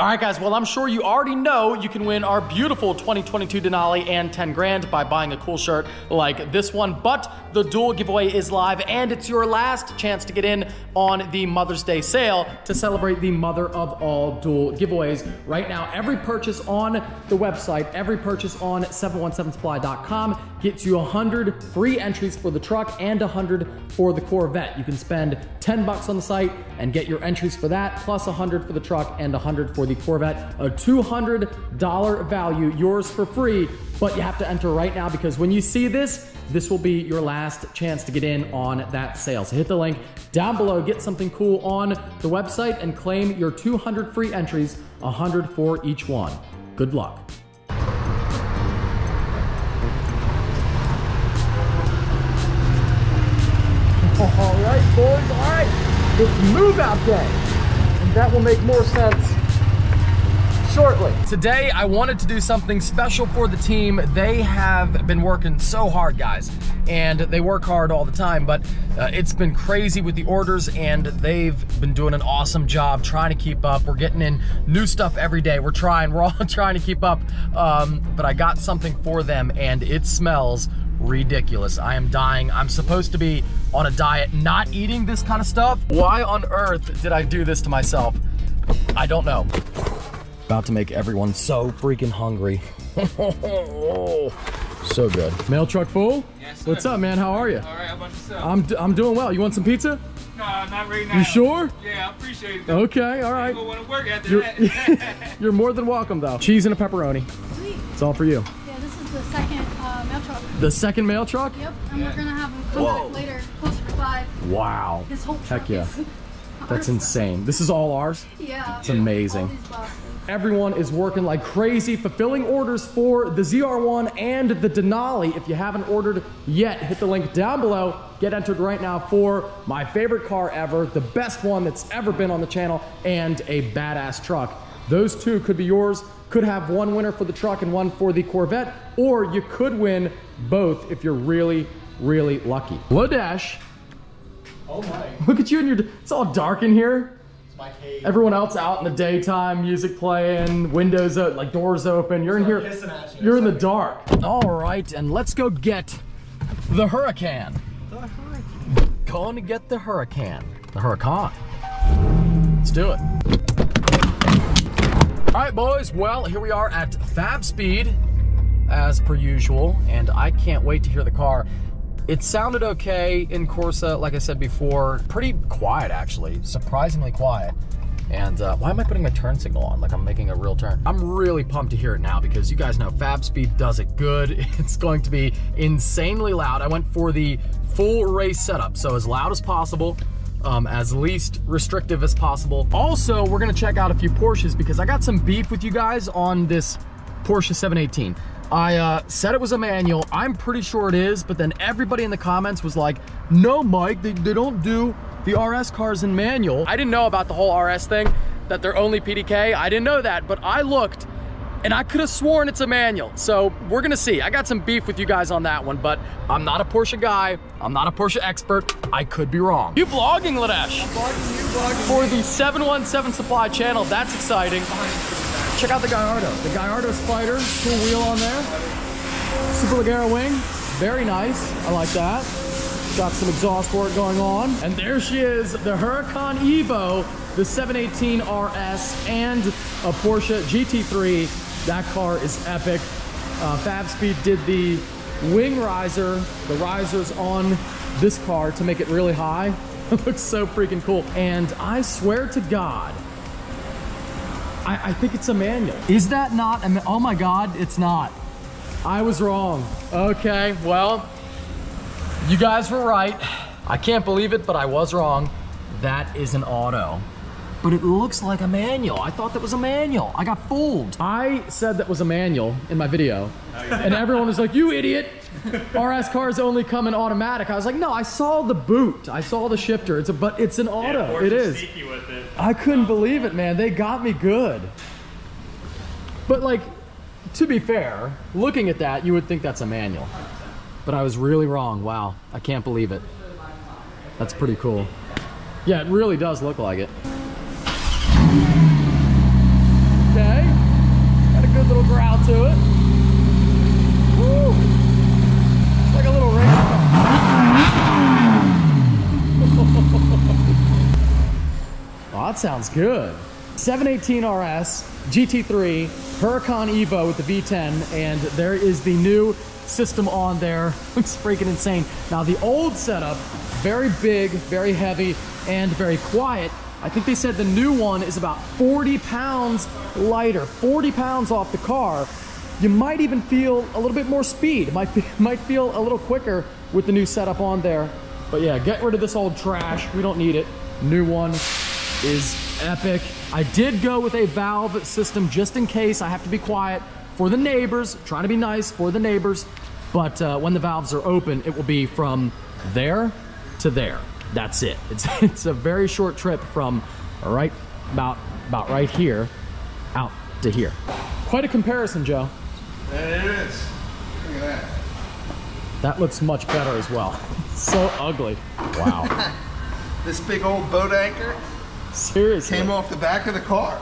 All right, guys. Well, I'm sure you already know you can win our beautiful 2022 Denali and 10 grand by buying a cool shirt like this one. But the dual giveaway is live, and it's your last chance to get in on the Mother's Day sale to celebrate the mother of all dual giveaways. Right now, every purchase on the website, every purchase on 717supply.com gets you 100 free entries for the truck and 100 for the Corvette. You can spend 10 bucks on the site and get your entries for that, plus 100 for the truck and 100 for Corvette. A $200 value, yours for free, but you have to enter right now because when you see this, this will be your last chance to get in on that sale. So hit the link down below, get something cool on the website, and claim your 200 free entries, 100 for each one. Good luck. All right, boys, all right. It's move out day. And that will make more sense shortly. Today, I wanted to do something special for the team. They have been working so hard, guys, and they work hard all the time, but uh, it's been crazy with the orders, and they've been doing an awesome job trying to keep up. We're getting in new stuff every day. We're trying, we're all trying to keep up, um, but I got something for them, and it smells ridiculous. I am dying. I'm supposed to be on a diet, not eating this kind of stuff. Why on earth did I do this to myself? I don't know. About to make everyone so freaking hungry. so good. Mail truck full? Yes, sir. What's up, man? How are you? All right, how about yourself? I'm, d- I'm doing well. You want some pizza? no, not right now. You sure? Yeah, I appreciate it. though. Okay, all I right. ain't gonna want to work after You're, that. you're more than welcome, though. Cheese and a pepperoni. Sweet. It's all for you. Yeah, this is the second uh, mail truck. The second mail truck? Yep, and we're gonna have him come Whoa. back later, closer to five. Wow. His whole truck Heck yeah. is. That's ours. insane. This is all ours? Yeah. It's amazing. All these boxes. Everyone is working like crazy, fulfilling orders for the ZR1 and the Denali. If you haven't ordered yet, hit the link down below. Get entered right now for my favorite car ever, the best one that's ever been on the channel, and a badass truck. Those two could be yours. Could have one winner for the truck and one for the Corvette, or you could win both if you're really, really lucky. Lodash. Oh my, Look at you and your. It's all dark in here. It's my cave. Everyone else out in the daytime, music playing, windows o- like doors open. You're in here. Start at you. You're in the dark. All right, and let's go get the hurricane. Going to get the hurricane. The hurricane. Let's do it. All right, boys. Well, here we are at Fab Speed, as per usual, and I can't wait to hear the car. It sounded okay in Corsa, like I said before. Pretty quiet, actually. Surprisingly quiet. And uh, why am I putting my turn signal on like I'm making a real turn? I'm really pumped to hear it now because you guys know Fab Speed does it good. It's going to be insanely loud. I went for the full race setup, so as loud as possible, um, as least restrictive as possible. Also, we're gonna check out a few Porsches because I got some beef with you guys on this Porsche 718. I uh, said it was a manual. I'm pretty sure it is, but then everybody in the comments was like, no, Mike, they, they don't do the RS cars in manual. I didn't know about the whole RS thing, that they're only PDK. I didn't know that, but I looked and I could have sworn it's a manual. So we're gonna see. I got some beef with you guys on that one, but I'm not a Porsche guy. I'm not a Porsche expert. I could be wrong. You vlogging, Ladesh? Vlogging you, vlogging For me. the 717 Supply channel, that's exciting. Check out the Gallardo. The Gallardo Spider, cool wheel on there. Superleggera wing, very nice. I like that. Got some exhaust work going on. And there she is, the Huracan Evo, the 718 RS, and a Porsche GT3. That car is epic. Uh, Fab Speed did the wing riser, the risers on this car to make it really high. It looks so freaking cool. And I swear to God, I, I think it's a manual. Is that not? a oh my God, it's not. I was wrong. Okay, well, you guys were right. I can't believe it, but I was wrong. That is an auto. But it looks like a manual. I thought that was a manual. I got fooled. I said that was a manual in my video. Oh, and everyone was like, you idiot. RS cars only come in automatic. I was like, no, I saw the boot. I saw the shifter. It's a, but it's an auto. it is. With it. I couldn't believe it, man. They got me good. But like, to be fair, looking at that, you would think that's a manual. But I was really wrong. Wow, I can't believe it. That's pretty cool. Yeah, it really does look like it. Okay, got a good little growl to it. Woo. It's like a little race car. Oh, that sounds good. 718 RS, GT3, Huracan Evo with the V10, and there is the new system on there. Looks freaking insane. Now, the old setup, very big, very heavy, and very quiet. I think they said the new one is about 40 pounds lighter, 40 pounds off the car. You might even feel a little bit more speed. Might, be, might feel a little quicker with the new setup on there. But yeah, get rid of this old trash. We don't need it. New one is epic. I did go with a valve system just in case I have to be quiet for the neighbors, trying to be nice for the neighbors. But uh, when the valves are open, it will be from there to there. That's it. It's, it's a very short trip from right about, about right here out to here. Quite a comparison, Joe. There it is. Look at that. That looks much better as well. so ugly. Wow. This big old boat anchor Seriously. came off the back of the car.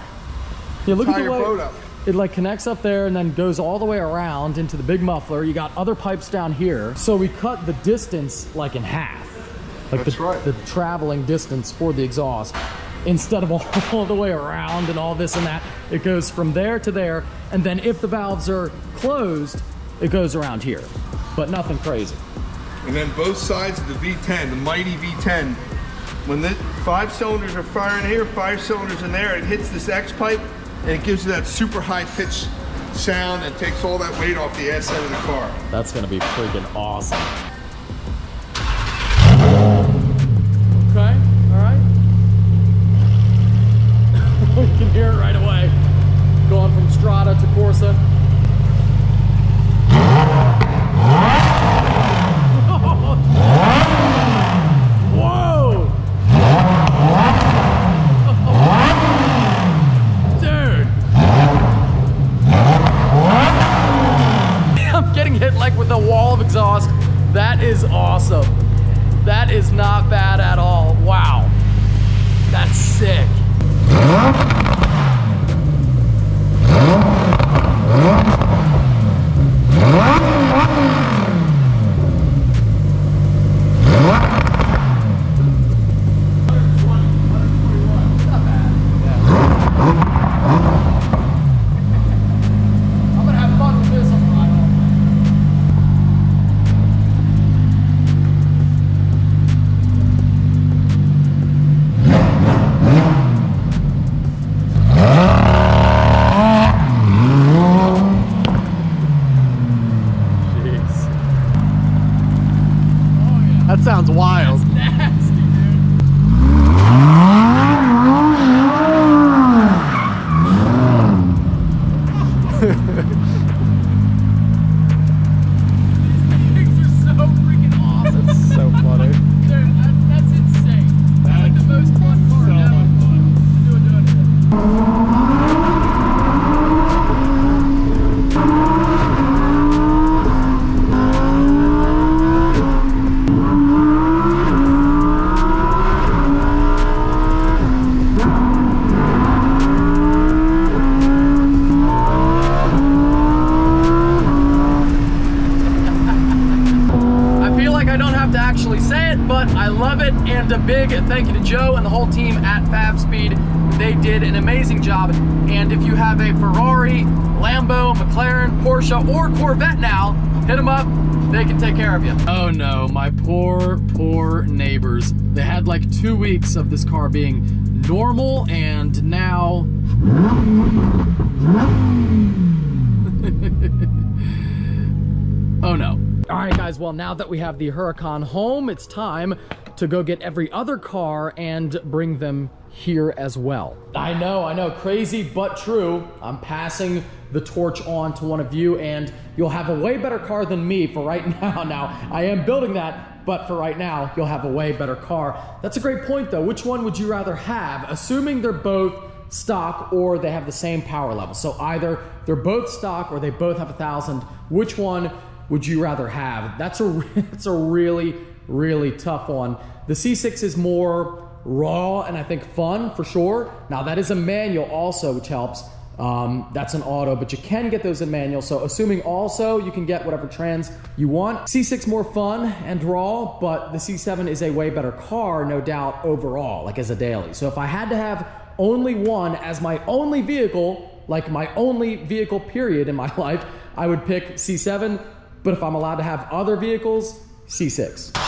Yeah, look Tie at the way it like connects up there and then goes all the way around into the big muffler. You got other pipes down here. So we cut the distance like in half. Like That's the, right. the traveling distance for the exhaust. Instead of all, all the way around and all this and that, it goes from there to there. And then if the valves are closed, it goes around here. But nothing crazy. And then both sides of the V10, the mighty V10, when the five cylinders are firing here, five cylinders in there, it hits this X pipe and it gives you that super high pitch sound and takes all that weight off the ass end of the car. That's gonna be freaking awesome. Okay, all right. you can hear it right away. Going from Strada to Corsa. Whoa! Dude! I'm getting hit like with a wall of exhaust. That is awesome. That is not bad at all. Wow. That's sick. Doing it. Did an amazing job. And if you have a Ferrari, Lambo, McLaren, Porsche, or Corvette now, hit them up. They can take care of you. Oh no, my poor, poor neighbors. They had like two weeks of this car being normal, and now Oh no. All right, guys, well, now that we have the Huracan home, it's time to go get every other car and bring them here as well. I know, I know, crazy but true. I'm passing the torch on to one of you, and you'll have a way better car than me for right now. Now, I am building that, but for right now, you'll have a way better car. That's a great point, though. Which one would you rather have, assuming they're both stock or they have the same power level. So either they're both stock or they both have a thousand. Which one would you rather have? That's a that's a really really tough one. The C6 is more raw and I think fun for sure. Now that is a manual also, which helps. Um, that's an auto, but you can get those in manual. So assuming also you can get whatever trans you want. C6 more fun and raw, but the C7 is a way better car, no doubt, overall, like as a daily. So if I had to have only one as my only vehicle, like my only vehicle period in my life, I would pick C7. But if I'm allowed to have other vehicles, C6.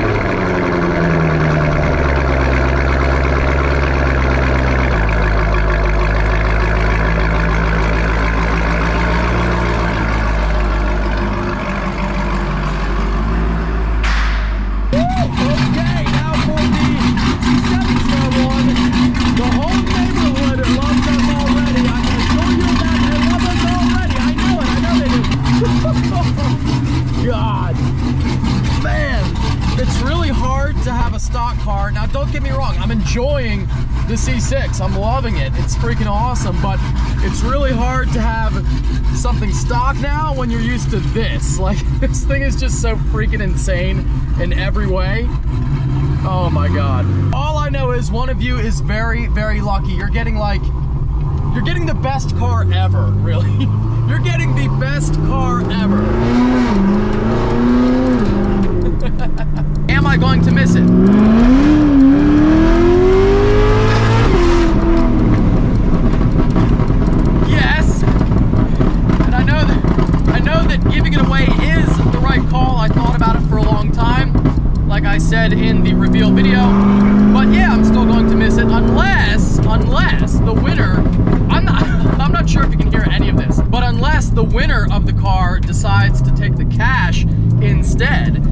Okay, now for the C7 one. The whole neighborhood loves us already. I can assure you that they love us already. I know it. I know they do. God, man, it's really hard to have a stock car. Now, don't get me wrong. I'm enjoying the C6. I'm loving it. It's freaking awesome. But it's really hard to have something stock now when you're used to this. Like this thing is just so freaking insane in every way. Oh my god. All I know is one of you is very, very lucky. You're getting like, you're getting the best car ever, really. You're getting the best car ever. Am I going to miss it? Yes. And I know that I know away is the right call. I thought about it for a long time, like I said in the reveal video. But yeah, I'm still going to miss it unless unless the winner I'm not I'm not sure if you can hear any of this, but unless the winner of the car decides to take the cash instead,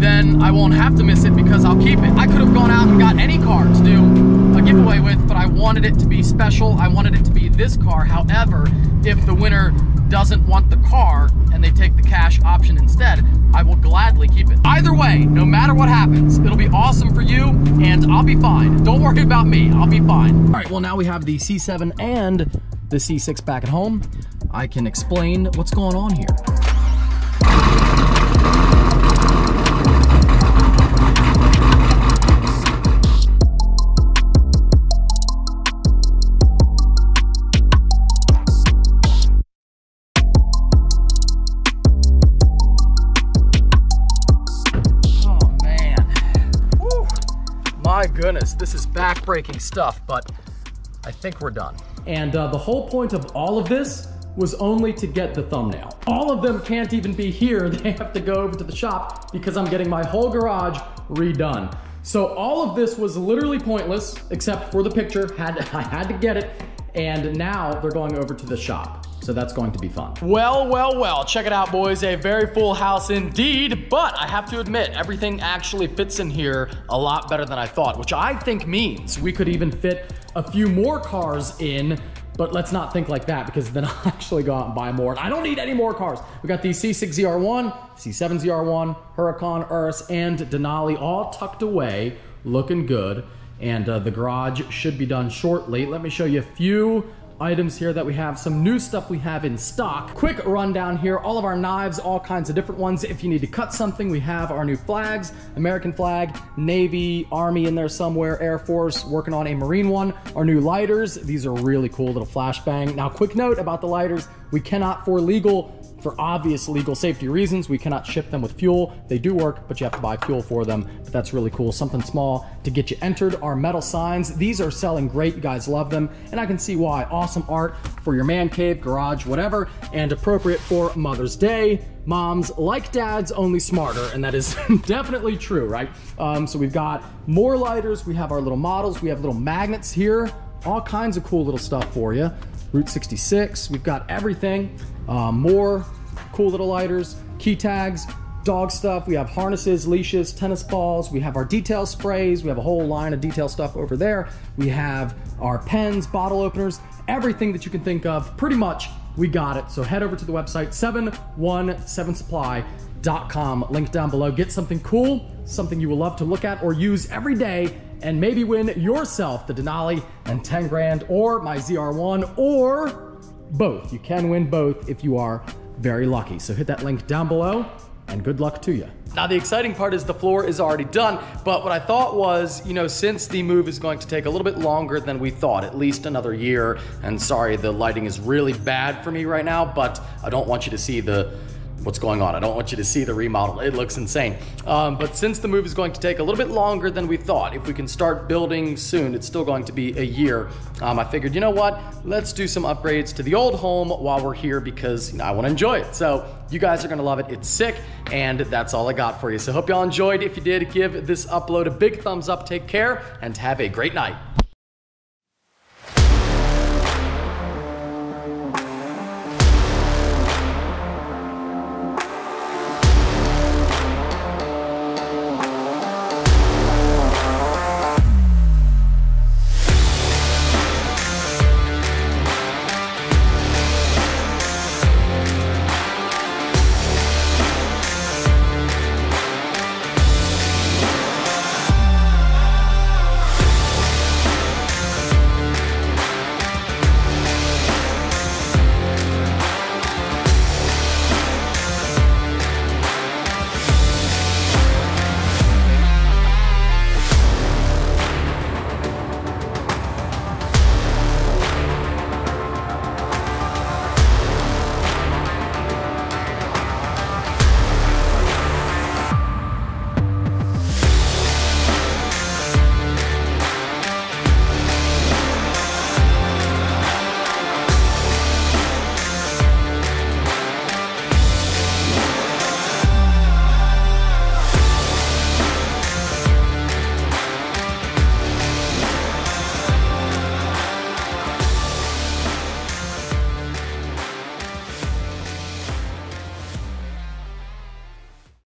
then I won't have to miss it because I'll keep it. I could have gone out and got any car to do a giveaway with, but I wanted it to be special. I wanted it to be this car. However, if the winner doesn't want the car and they take the cash option instead, I will gladly keep it. Either way, no matter what happens, it'll be awesome for you and I'll be fine. Don't worry about me, I'll be fine. All right, well now we have the C7 and the C6 back at home. I can explain what's going on here. My goodness, this is backbreaking stuff, but I think we're done. And uh, the whole point of all of this was only to get the thumbnail. All of them can't even be here. They have to go over to the shop because I'm getting my whole garage redone. So all of this was literally pointless except for the picture. Had I had to get it. And now they're going over to the shop. So that's going to be fun. Well, well, well, check it out, boys. A very full house indeed, but I have to admit, everything actually fits in here a lot better than I thought, which I think means we could even fit a few more cars in, but let's not think like that because then I'll actually go out and buy more. And I don't need any more cars. We got the C6 ZR1, C7 ZR1, Huracan, Urus, and Denali all tucked away, looking good. And uh, the garage should be done shortly. Let me show you a few items here that we have, some new stuff we have in stock. Quick rundown here, all of our knives, all kinds of different ones. If you need to cut something, we have our new flags, American flag, Navy, Army in there somewhere, Air Force, working on a Marine one. Our new lighters, these are really cool little flashbang. Now, quick note about the lighters, we cannot, for legal for obvious legal safety reasons, we cannot ship them with fuel. They do work, but you have to buy fuel for them. But that's really cool. Something small to get you entered. Our metal signs, these are selling great. You guys love them. And I can see why. Awesome art for your man cave, garage, whatever, and appropriate for Mother's Day. Moms like dads, only smarter. And that is definitely true, right? Um, so we've got more lighters. We have our little models. We have little magnets here. All kinds of cool little stuff for you. Route 66, we've got everything. Uh, more cool little lighters, key tags, dog stuff. We have harnesses, leashes, tennis balls. We have our detail sprays. We have a whole line of detail stuff over there. We have our pens, bottle openers, everything that you can think of. Pretty much, we got it. So head over to the website 717supply.com. Link down below. Get something cool, something you will love to look at or use every day and maybe win yourself the Denali and 10 grand or my ZR1 or both. You can win both if you are very lucky. So hit that link down below and good luck to you. Now, the exciting part is the floor is already done, but what I thought was, you know, since the move is going to take a little bit longer than we thought, at least another year, and sorry, the lighting is really bad for me right now, but I don't want you to see the what's going on. I don't want you to see the remodel. It looks insane. Um, but since the move is going to take a little bit longer than we thought, if we can start building soon, it's still going to be a year. Um, I figured, you know what? Let's do some upgrades to the old home while we're here because you know, I want to enjoy it. So you guys are going to love it. It's sick. And that's all I got for you. So hope y'all enjoyed. If you did, give this upload a big thumbs up. Take care and have a great night.